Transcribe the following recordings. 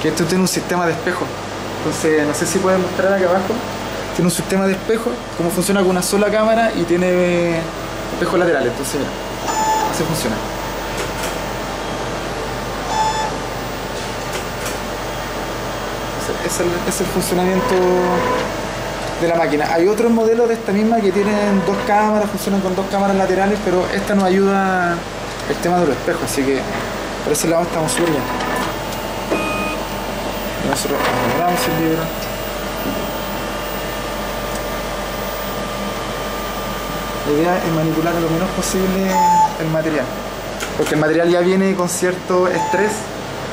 que esto tiene un sistema de espejo. Entonces, no sé si pueden mostrar acá abajo. Tiene un sistema de espejo, cómo funciona con una sola cámara y tiene espejos laterales. Entonces, mira, así funciona. Ese es el, es el funcionamiento de la máquina. Hay otros modelos de esta misma que tienen dos cámaras, funcionan con dos cámaras laterales, pero esta nos ayuda el tema de los espejos, así que por ese lado estamos súper bien. Nosotros agarramos el libro. La idea es manipular lo menos posible el material, porque el material ya viene con cierto estrés,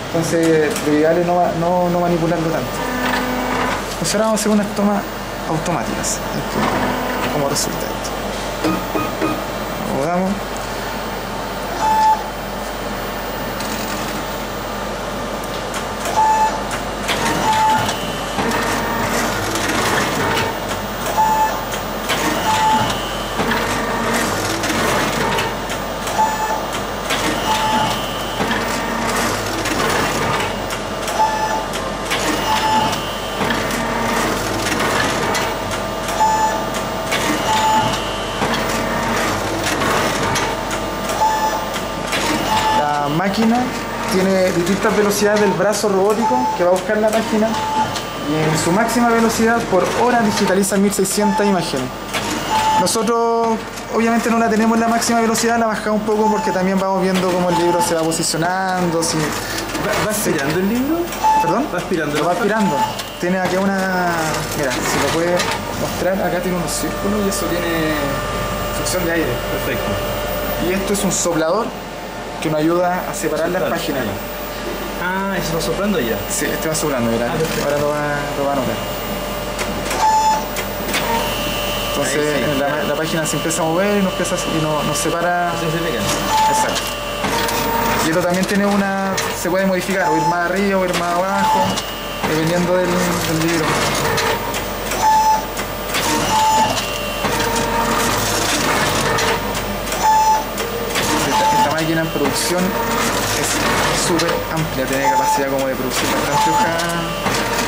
entonces lo ideal es no, no, manipularlo tanto. Entonces ahora vamos tomas automáticas. Como resulta esto. La máquina tiene distintas velocidades del brazo robótico que va a buscar la página y en su máxima velocidad por hora digitaliza 1600 imágenes. Nosotros obviamente no la tenemos en la máxima velocidad, la bajamos un poco porque también vamos viendo cómo el libro se va posicionando, si... ¿Va, va aspirando el libro? ¿Perdón? ¿Va aspirando? Lo va aspirando. Tiene aquí una... Mira, si lo puede mostrar, acá tiene unos círculos y eso tiene succión de aire. Perfecto. Y esto es un soplador que nos ayuda a separar las páginas. Ah, eso va soplando ya. Sí, este va soplando, mira. Ah. Ahora lo va, lo va a notar. Entonces sí, la, página se empieza a mover y nos, empieza, y nos, nos separa. Exacto. Y esto también tiene una. se puede modificar, o ir más arriba o ir más abajo, dependiendo del, del libro. Esta, esta máquina en producción es súper amplia, tiene capacidad como de producir bastante hojas,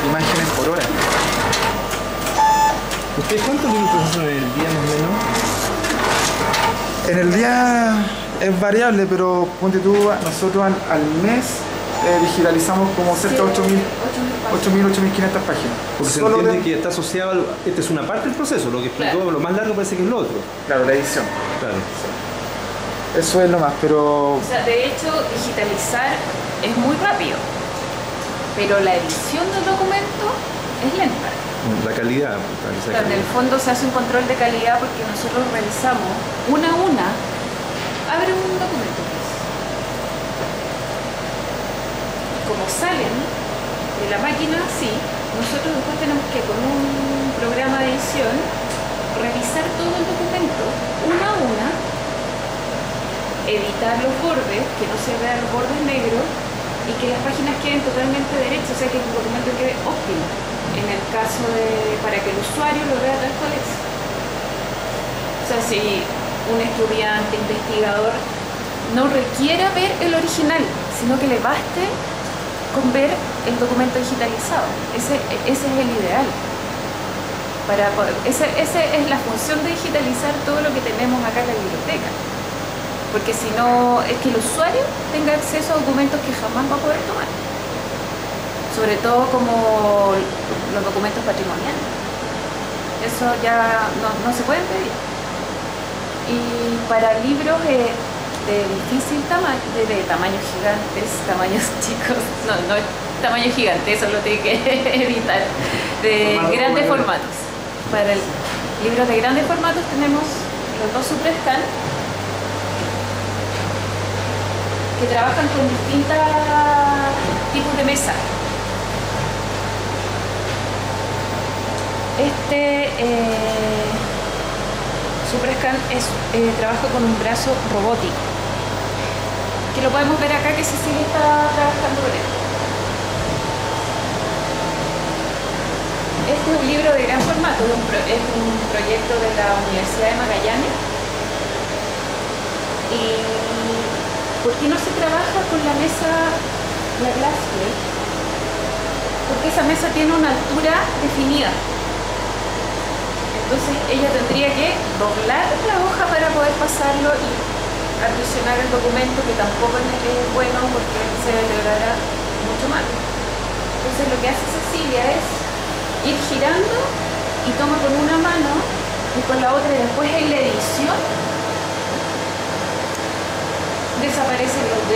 imágenes por hora. ¿Ustedes cuántos libros procesan en el día más o menos? En el día es variable, pero ponte tú, nosotros al, al mes eh, digitalizamos como cerca de 8.000, 8.000, 8.500 páginas. Porque se entiende de- que está asociado, esta es una parte del proceso, lo que explicó, Claro. lo más largo parece que es lo otro. Claro, la edición. Claro. Eso es lo más, pero O sea, de hecho, digitalizar es muy rápido, pero la edición del documento es lenta. La calidad. sea Claro, en el fondo se hace un control de calidad porque nosotros revisamos una a una, abre un documento. pues. Como salen de la máquina, sí, nosotros después tenemos que con un programa de edición revisar todo el documento una a una, editar los bordes, que no se vean los bordes negros y que las páginas queden totalmente derechas, o sea que el documento quede óptimo en el caso de para que el usuario lo vea tal cual es. O sea, si un estudiante, investigador, no requiera ver el original, sino que le baste con ver el documento digitalizado. Ese, es el ideal. Para ese, ese es la función de digitalizar todo lo que tenemos acá en la biblioteca. Porque si no, es que el usuario tenga acceso a documentos que jamás va a poder tomar. Sobre todo como los documentos patrimoniales. Eso ya no, no se pueden pedir. Y para libros eh, de difícil tamaño, de, de tamaños gigantes, tamaños chicos, no, no es tamaño gigante, eso lo tengo que editar, de Formato grandes formatos. Para el- libros de grandes formatos tenemos los dos Suprescan que trabajan con distintos tipos de mesa. Este eh, es, eh, trabaja con un brazo robótico, que lo podemos ver acá que Cecilia está trabajando con él. Este es un libro de gran formato, es un proyecto de la Universidad de Magallanes. Por qué no se trabaja con la mesa, la glass plate? porque esa mesa tiene una altura definida. Entonces ella tendría que doblar la hoja para poder pasarlo y aprisionar el documento, que tampoco es es bueno porque se deteriorará mucho más. Entonces lo que hace Cecilia es ir girando y toma con una mano y con la otra y después en la edición desaparecen los